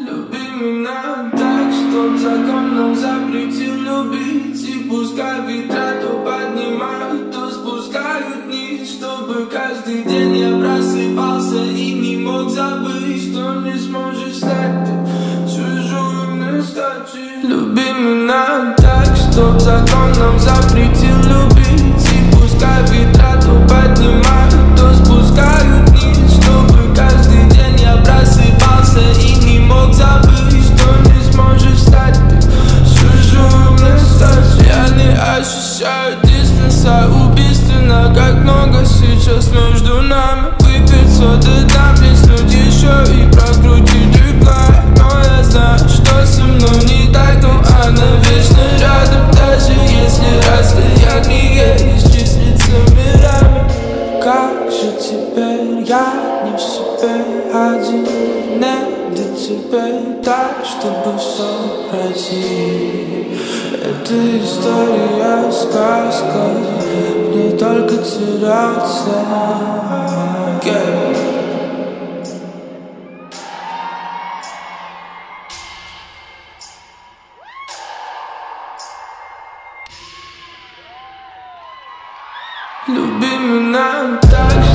Люби меня так, чтоб закон нам запретил любить И пускай ветра то поднимают, то спускают вниз Чтобы каждый день я просыпался и не мог забыть Что не сможешь стать ты чужую мне стать Люби меня так, чтоб закон нам запретил же теперь я не в себе один. Не до тебя так, чтобы все пройти Это история, сказка В ней только теряться. Yeah. Люби меня так,